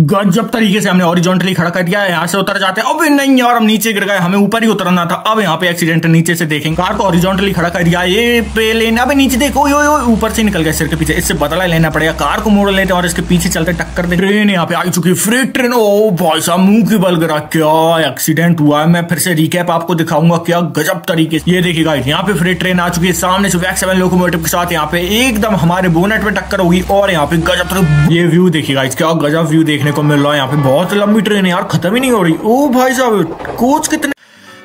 गजब तरीके से हमने ओरिजेंटली खड़ा कर दिया, यहाँ से उतर जाते हैं। अबे नहीं यार, हम नीचे गिर गए, हमें ऊपर ही उतरना था। अब यहाँ पे एक्सीडेंट नीचे से देखेंगे। कार को ओरिजेंटली खड़ा कर दिया, ये पे लेने, अबे नीचे देखो यो यो ऊपर से निकल गया सिर के पीछे। इससे बदला लेना पड़ेगा, कार को मोड़ लेते और इसके पीछे चलते टक्कर दे ट्रेन यहाँ पे आ चुकी है फ्रेट ट्रेन ओ भाई साहब, मुँह की बल गिरा, क्या एक्सीडेंट हुआ है? मैं फिर से रिकैप आपको दिखाऊँगा, क्या गजब तरीके से। ये देखिएगा यहाँ पे फ्रेट ट्रेन आ चुकी है, सामने से वैक्स सेवन लोकोमोटिव के साथ यहाँ पे एकदम हमारे बोनेट में टक्कर होगी और यहाँ पे गजब ये व्यू देखिएगा क्या गजब व्यू देखने को मिल रहा है। यहाँ पे बहुत लंबी ट्रेन है यार, खत्म ही नहीं हो रही। ओ भाई साहब, कोच कितने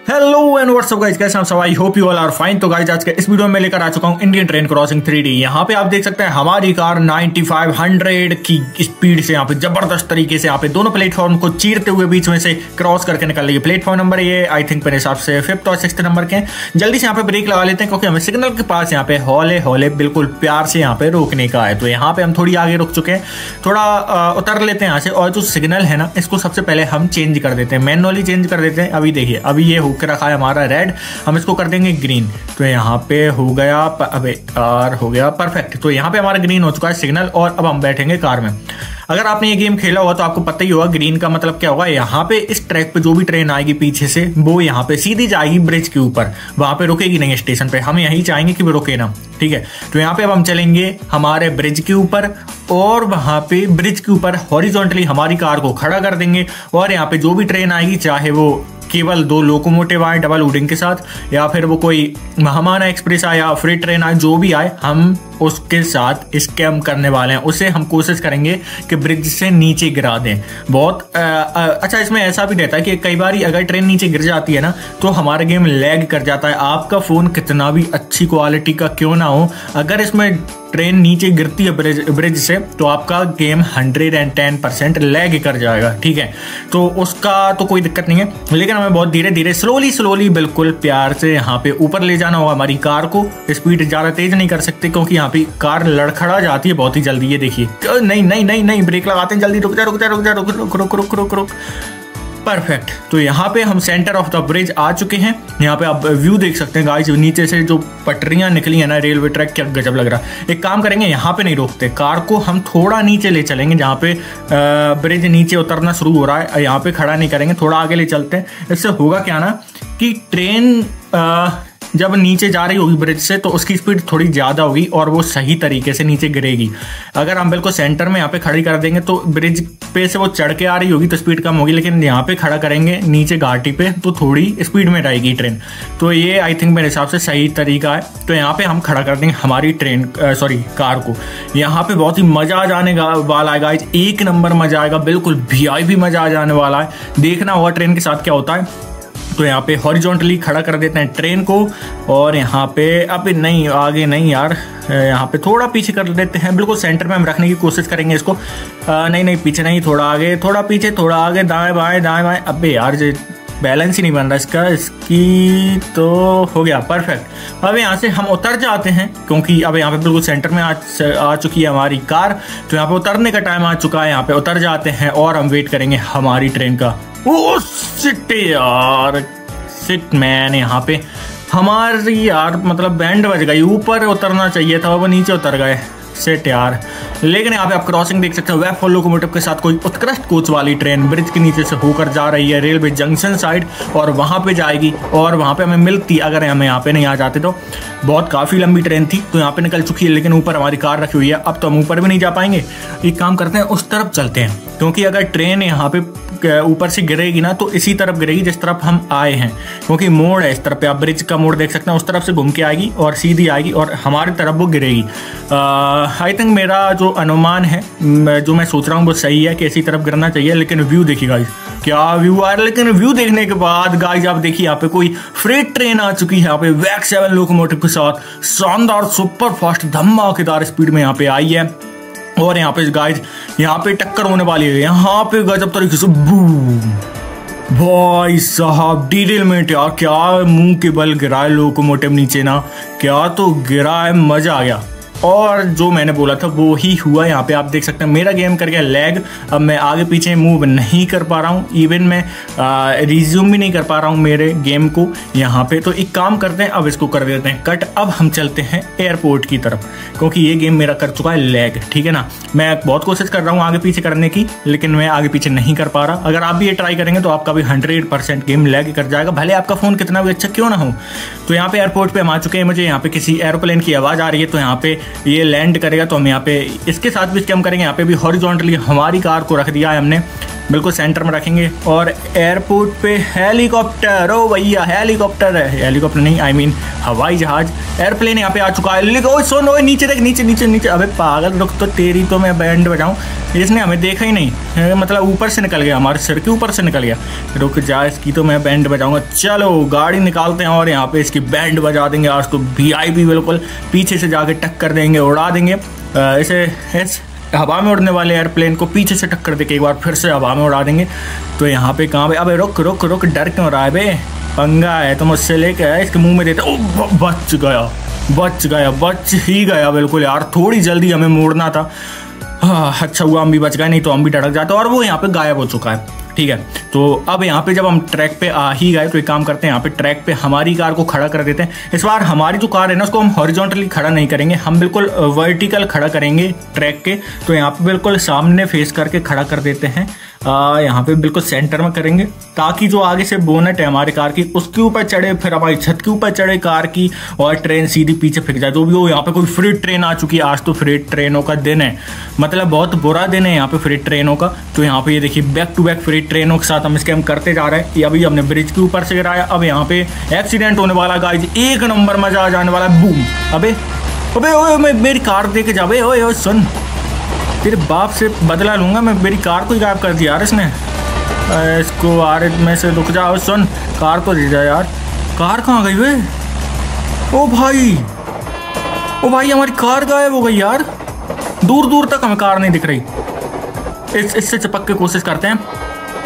हेलो एंड व्हाट्सअप गाइस कैसे हम सब? I hope you all are fine तो गाइस आज के इस वीडियो में लेकर आ चुका हूँ इंडियन ट्रेन क्रॉसिंग 3D यहाँ पे आप देख सकते हैं हमारी कार 9500 की स्पीड से यहाँ पे ज़बरदस्त तरीके से यहाँ पे दोनों प्लेटफॉर्म को चीरते हुए बीच में से क्रॉस करके निकल रही है। प्लेटफॉर्म नंबर ये आई थिंक मेरे हिसाब से फिफ्थ और सिक्स नंबर के जल्दी से यहाँ पे ब्रेक लगा लेते हैं क्योंकि हमें सिग्नल के पास यहाँ पे हौले हौले बिल्कुल प्यार से यहाँ पे रोकने का है। तो यहाँ पे हम थोड़ी आगे रुक चुके हैं। थोड़ा उतर लेते हैं यहाँ से और जो सिग्नल है ना, इसको सबसे पहले हम चेंज कर देते हैं। मैनुअली चेंज कर देते हैं। अभी देखिए, अभी ये हुक रखा है हमारा रेड हम इसको कर देंगे ग्रीन तो यहाँ पे हो गया अबे कार हो गया परफेक्ट तो यहाँ पे हमारा ग्रीन हो चुका है सिग्नल और अब हम बैठेंगे कार में. अगर आपने ये गेम खेला हुआ तो आपको पता ही होगा ग्रीन का मतलब क्या होगा. यहाँ पे इस ट्रैक पे जो भी ट्रेन आएगी पीछे से, वो यहाँ पे सीधी जाएगी ब्रिज के ऊपर. वहाँ पे रुकेगी नहीं स्टेशन पे. हम यही चाहेंगे कि वो रुके ना. ठीक है? तो यहाँ पे अब हम चलेंगे हमारे ब्रिज के ऊपर और वहाँ पे ब्रिज के ऊपर हॉरिजॉन्टली हमारी कार को खड़ा कर देंगे और यहाँ पे जो भी ट्रेन आएगी, चाहे वो केवल दो लोकोमोटिव आए डबल उडिंग के साथ, या फिर वो कोई महामाना एक्सप्रेस आया फ्री ट्रेन आए, जो भी आए, हम उसके साथ स्कैम करने वाले हैं। उसे हम कोशिश करेंगे कि ब्रिज से नीचे गिरा दें। बहुत आ, आ, अच्छा इसमें ऐसा भी रहता है कि कई बार अगर ट्रेन नीचे गिर जाती है ना तो हमारा गेम लैग कर जाता है। आपका फ़ोन कितना भी अच्छी क्वालिटी का क्यों ना हो अगर इसमें ट्रेन नीचे गिरती है ब्रिज ब्रिज से तो आपका गेम 110 परसेंट लैग कर जाएगा ठीक है? तो उसका तो कोई दिक्कत नहीं है लेकिन हमें बहुत धीरे धीरे स्लोली स्लोली बिल्कुल प्यार से यहाँ पे ऊपर ले जाना होगा। हमारी कार को स्पीड ज़्यादा तेज नहीं कर सकते क्योंकि यहाँ पे कार लड़खड़ा जाती है बहुत ही जल्दी, ये देखिए। नहीं नहीं नहीं नहीं, ब्रेक लगाते हैं जल्दी, रुक जा रुक जा रुक जा, रुक रुक रुक रुक रुक रुक। परफेक्ट तो यहाँ पे हम सेंटर ऑफ़ द ब्रिज आ चुके हैं। यहाँ पे आप व्यू देख सकते हैं गाइस नीचे से जो पटरियाँ निकली है ना रेलवे ट्रैक क्या गजब लग रहा है। एक काम करेंगे, यहाँ पे नहीं रोकते। कार को हम थोड़ा नीचे ले चलेंगे, जहाँ पे ब्रिज नीचे उतरना शुरू हो रहा है। यहाँ पे खड़ा नहीं करेंगे, थोड़ा आगे ले चलते हैं। इससे होगा क्या ना, कि ट्रेन जब नीचे जा रही होगी ब्रिज से तो उसकी स्पीड थोड़ी ज़्यादा होगी और वो सही तरीके से नीचे गिरेगी। अगर हम बिल्कुल सेंटर में यहाँ पे खड़ी कर देंगे तो ब्रिज पे से वो चढ़ के आ रही होगी तो स्पीड कम होगी, लेकिन यहाँ पे खड़ा करेंगे नीचे घाटी पे तो थोड़ी स्पीड में रहेगी ट्रेन तो ये आई थिंक मेरे हिसाब से सही तरीका है। तो यहाँ पे हम खड़ा कर देंगे हमारी ट्रेन सॉरी कार को। यहाँ पर बहुत ही मज़ा आ जाने वाला गाइज़ एक नंबर मज़ा आएगा, बिल्कुल वी मज़ा आ जाने वाला है। देखना होगा ट्रेन के साथ क्या होता है। तो यहाँ पे हॉरिजॉन्टली खड़ा कर देते हैं ट्रेन को और यहाँ पे अब नहीं आगे नहीं यार। यहाँ पे थोड़ा पीछे कर देते हैं। बिल्कुल सेंटर में हम रखने की कोशिश करेंगे इसको। आ, नहीं नहीं पीछे नहीं थोड़ा आगे थोड़ा पीछे थोड़ा आगे दाएँ बाएँ दाएँ बाएँ। अबे यार जो बैलेंस ही नहीं बन रहा इसका। इसकी तो हो गया परफेक्ट अब यहाँ से हम उतर जाते हैं क्योंकि अब यहाँ पे बिल्कुल सेंटर में आ, आ चुकी है हमारी कार। तो यहाँ पे उतरने का टाइम आ चुका है। यहाँ पे उतर जाते हैं और हम वेट करेंगे हमारी ट्रेन का। सिट यार। सिट मैन यहाँ पे। हमारी यार मतलब बैंड बज गई। ऊपर उतरना चाहिए था वो नीचे उतर गए। सेट तैयार। लेकिन यहाँ पे आप क्रॉसिंग देख सकते हैं वेब फॉर लोकोमोटिव के साथ कोई उत्कृष्ट कोच वाली ट्रेन ब्रिज के नीचे से होकर जा रही है रेलवे जंक्शन साइड और वहाँ पे जाएगी, और वहाँ पे हमें मिलती अगर हमें यहाँ पे नहीं आ जाते तो। बहुत काफ़ी लंबी ट्रेन थी तो यहाँ पे निकल चुकी है, लेकिन ऊपर हमारी कार रखी हुई है, अब तो हम ऊपर भी नहीं जा पाएँगे। एक काम करते हैं, उस तरफ़ चलते हैं, क्योंकि अगर ट्रेन यहाँ पे ऊपर से गिरेगी ना तो इसी तरफ़ गिरेगी जिस तरफ़ हम आए हैं, क्योंकि मोड़ है इस तरफ़ पे, आप ब्रिज का मोड़ देख सकते हैं, उस तरफ़ से घूम के आएगी, और सीधी आएगी, और हमारी तरफ़ वो गिरेगी। आई थिंक मेरा जो अनुमान है जो मैं सोच रहा हूँ वो सही है कि इसी तरफ़ गिरना चाहिए, लेकिन व्यू देखिए गाइज़ क्या व्यू आ रहा है? लेकिन व्यू देखने के बाद गाइज़ आप देखिए, यहाँ पे कोई फ्रेट ट्रेन आ चुकी है, यहाँ पे वैक सेवन लोकोमोटिव के साथ, शानदार सुपर फास्ट धमाकेदार स्पीड में यहाँ पे आई है। और यहाँ पे गाइज़ यहाँ पे टक्कर होने वाली है, यहाँ पे गजब तरीके से बूम भाई साहब डिटेलमेंट यार, क्या मुँह के बल गिरा है लोकोमोटिव नीचे ना, क्या तो गिरा है, मज़ा आ गया। और जो मैंने बोला था, वो ही हुआ यहाँ पे, आप देख सकते हैं। मेरा गेम कर गया लैग अब मैं आगे पीछे मूव नहीं कर पा रहा हूँ। इवन मैं रिज्यूम भी नहीं कर पा रहा हूँ मेरे गेम को यहाँ पे। तो एक काम करते हैं, अब इसको कर देते हैं। कट अब हम चलते हैं एयरपोर्ट की तरफ़, क्योंकि ये गेम मेरा कर चुका है लैग ठीक है ना? मैं बहुत कोशिश कर रहा हूँ आगे पीछे करने की, लेकिन मैं आगे पीछे नहीं कर पा रहा। अगर आप भी ये ट्राई करेंगे तो आपका भी हंड्रेड परसेंट गेम लैग कर जाएगा। भले आपका फ़ोन कितना भी अच्छा क्यों ना हो। तो यहाँ पे एयरपोर्ट पे हम आ चुके हैं। मुझे यहाँ पे किसी एरोप्लेन की आवाज़ आ रही है तो यहाँ पे ये लैंड करेगा तो हम यहाँ पे, इसके साथ भी हम करेंगे, यहाँ पे भी हॉरिजॉन्टली हमारी कार को रख दिया है हमने। बिल्कुल सेंटर में रखेंगे। और एयरपोर्ट पे हेलीकॉप्टर ओ भैया हेलीकॉप्टर है। हेलीकॉप्टर नहीं आई I मीन mean, हवाई जहाज़। एयरप्लेन यहाँ पे आ चुका है। ओ सुन ओ नीचे देख नीचे नीचे नीचे। अबे पागल रुक तो तेरी तो मैं बैंड बजाऊँ। इसने हमें देखा ही नहीं। मतलब ऊपर से निकल गया हमारे सिर के ऊपर से निकल गया। रुक जा इसकी तो मैं बैंड बजाऊँगा। चलो गाड़ी निकालते हैं और यहाँ पे इसकी बैंड बजा देंगे। आज तो वी आई बिल्कुल पीछे से जाके टक्कर देंगे उड़ा देंगे। इसे इस हवा में उड़ने वाले एयरप्लेन को पीछे से टक्कर देके एक बार फिर से हवा में उड़ा देंगे। तो यहाँ पे कहाँ भाई? अबे रुक रुक रुक, डर क्यों रहा है बे? पंगा है तो मुझसे लेके आया इसके मुँह में देते ओ बच गया बच गया, बच ही गया बिल्कुल यार, थोड़ी जल्दी हमें मोड़ना था। हाँ अच्छा हुआ हम भी बच गए, नहीं तो हम भी डटक जाते और वो यहाँ पे गायब हो चुका है। ठीक है? तो अब यहाँ पे जब हम ट्रैक पे आ ही गए तो एक काम करते हैं, यहाँ पे ट्रैक पे हमारी कार को खड़ा कर देते हैं। इस बार हमारी जो कार है ना, उसको हम हॉरिजॉन्टली खड़ा नहीं करेंगे, हम बिल्कुल वर्टिकल खड़ा करेंगे ट्रैक के। तो यहाँ पे बिल्कुल सामने फेस करके खड़ा कर देते हैं। यहाँ पे बिल्कुल सेंटर में करेंगे, ताकि जो आगे से बोनट है हमारी कार की, उसके ऊपर चढ़े, फिर हमारी छत के ऊपर चढ़े कार की, और ट्रेन सीधी पीछे फिर जाए, जो भी हो, यहाँ पे कोई फ्री ट्रेन आ चुकी है। आज तो फ्री ट्रेनों का दिन है। मतलब बहुत बुरा दिन है यहाँ पे फ्री ट्रेनों का। तो यहाँ पे ये देखिए बैक टू बैक फ्री ट्रेनों के साथ हम स्कैम करते जा रहे हैं। अभी हमने ब्रिज के ऊपर से गिराया। अब यहाँ पे एक्सीडेंट होने वाला गाइज़ एक नंबर मज़ा आ जाने वाला बूम अबे अबे, ओए मेरी कार दे के जावे ओए, सुन। तेरे बाप से बदला लूँगा, मैं मेरी कार को ही गायब कर दिया यार इसने। इसको आर में से रुक जाओ सुन, कार को दे जा यार। कार कहाँ गई वे? ओ भाई ओ भाई हमारी कार गायब हो गई यार। दूर दूर तक हमें कार नहीं दिख रही। इस, इससे चपक के कोशिश करते हैं।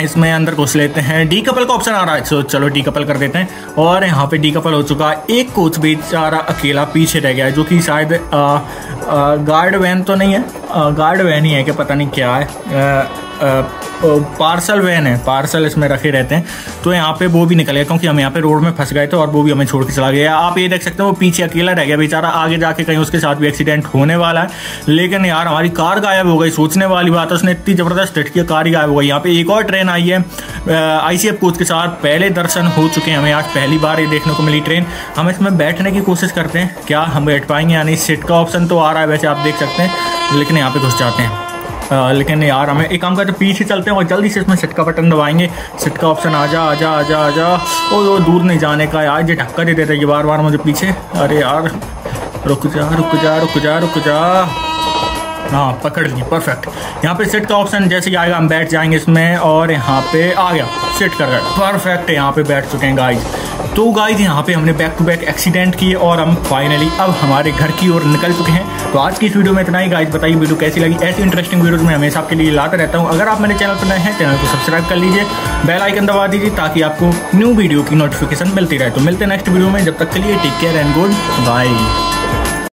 इसमें अंदर घुस लेते हैं। डी कपल का ऑप्शन आ रहा है। सो, चलो डी कपल कर देते हैं। और यहाँ पे डी कपल हो चुका है। एक कोच बेचारा अकेला पीछे रह गया है, जो कि शायद गार्ड वैन तो नहीं है। गार्ड वैन ही है कि पता नहीं क्या है। पार्सल वैन है, पार्सल इसमें रखे रहते हैं। तो यहाँ पे वो भी निकल गया, क्योंकि हम यहाँ पे रोड में फंस गए थे और वो भी हमें छोड़ के चला गया। आप ये देख सकते हो, वो पीछे अकेला रह गया बेचारा, आगे जाके कहीं उसके साथ भी एक्सीडेंट होने वाला है। लेकिन यार, हमारी कार गायब हो गई, सोचने वाली बात है, उसने इतनी ज़बरदस्त हिट किया कार ही गायब हो गई। यहाँ पे एक और ट्रेन आई है आई कोच के साथ। पहले दर्शन हो चुके हैं हमें, आज पहली बार ये देखने को मिली ट्रेन हम इसमें बैठने की कोशिश करते हैं, क्या हम बैठ पाएँगे यानी सीट का ऑप्शन तो आ रहा है वैसे, आप देख सकते हैं, लेकिन यहाँ पे घुस जाते हैं। लेकिन यार, हमें एक काम करते, पीछे चलते हैं और जल्दी से इसमें सिट का बटन दबाएँगे। सिट का ऑप्शन आ जा आ जा आ जा आ जा। ओ वो दूर नहीं जाने का यार, ये ढक्का दे देता है ये बार बार मुझे पीछे। अरे यार, रुक जा रुक जा रुक जा रुक जा। हाँ पकड़ ली परफेक्ट यहाँ पे सेट का ऑप्शन जैसे कि आएगा, हम बैठ जाएँगे इसमें और यहाँ पे आ गया सेट कर परफेक्ट यहाँ पे बैठ चुके हैं गाइज़ तो गाइज़ यहाँ पे हमने बैक टू बैक एक्सीडेंट किए और हम फाइनली अब हमारे घर की ओर निकल चुके हैं। तो आज की इस वीडियो में इतना ही गाइज़ बताइए वीडियो कैसी लगी? ऐसी इंटरेस्टिंग वीडियो मैं हमेशा आपके लिए लाता रहता हूँ। अगर आप मेरे चैनल पर नए हैं चैनल को सब्सक्राइब कर लीजिए। बेल आइकन दबा दीजिए ताकि आपको न्यू वीडियो की नोटिफिकेशन मिलती रहे। तो मिलते हैं नेक्स्ट वीडियो में। जब तक के लिए take care and good bye